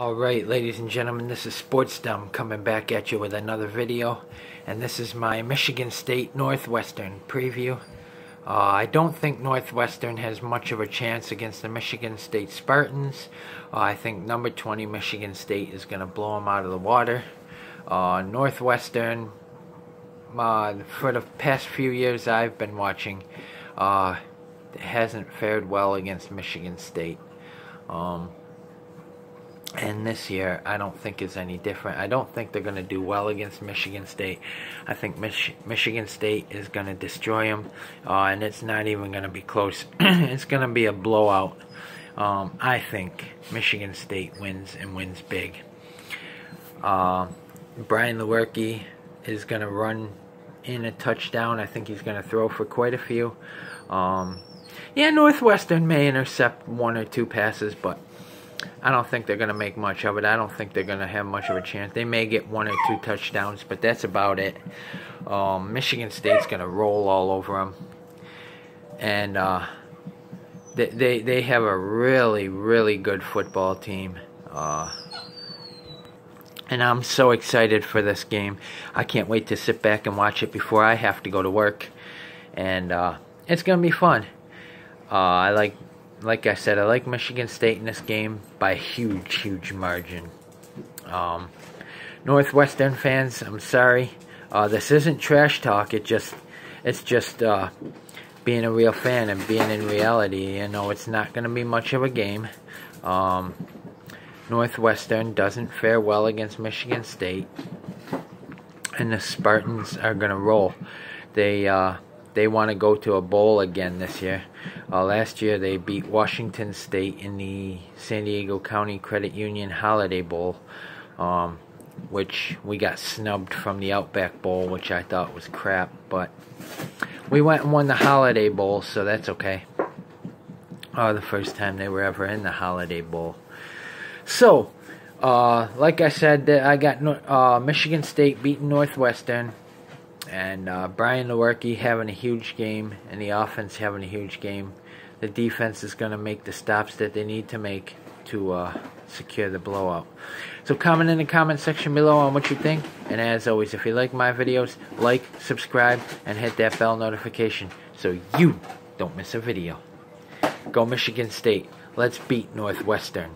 Alright ladies and gentlemen, this is Sportsdom coming back at you with another video and this is my Michigan State Northwestern preview. Uh, I don't think Northwestern has much of a chance against the Michigan State Spartans. Uh, I think number 20 Michigan State is going to blow them out of the water. Uh, Northwestern, uh, for the past few years I've been watching, uh, hasn't fared well against Michigan State. Um, and this year, I don't think is any different. I don't think they're going to do well against Michigan State. I think Mich Michigan State is going to destroy them, uh, and it's not even going to be close. it's going to be a blowout. Um, I think Michigan State wins and wins big. Uh, Brian Lewerke is going to run in a touchdown. I think he's going to throw for quite a few. Um, yeah, Northwestern may intercept one or two passes, but I don't think they're going to make much of it. I don't think they're going to have much of a chance. They may get one or two touchdowns, but that's about it. Um, Michigan State's going to roll all over them. And uh, they, they, they have a really, really good football team. Uh, and I'm so excited for this game. I can't wait to sit back and watch it before I have to go to work. And uh, it's going to be fun. Uh, I like like I said, I like Michigan State in this game by a huge, huge margin. Um, Northwestern fans, I'm sorry. Uh, this isn't trash talk. It just, it's just uh, being a real fan and being in reality. You know, it's not going to be much of a game. Um, Northwestern doesn't fare well against Michigan State, and the Spartans are going to roll. They uh, they want to go to a bowl again this year. Uh, last year they beat Washington State in the San Diego County Credit Union Holiday Bowl, um, which we got snubbed from the Outback Bowl, which I thought was crap. But we went and won the Holiday Bowl, so that's okay. Uh, the first time they were ever in the Holiday Bowl. So, uh, like I said, I got uh, Michigan State beating Northwestern and uh, Brian Lewerke having a huge game, and the offense having a huge game. The defense is going to make the stops that they need to make to uh, secure the blowout. So comment in the comment section below on what you think. And as always, if you like my videos, like, subscribe, and hit that bell notification so you don't miss a video. Go Michigan State. Let's beat Northwestern.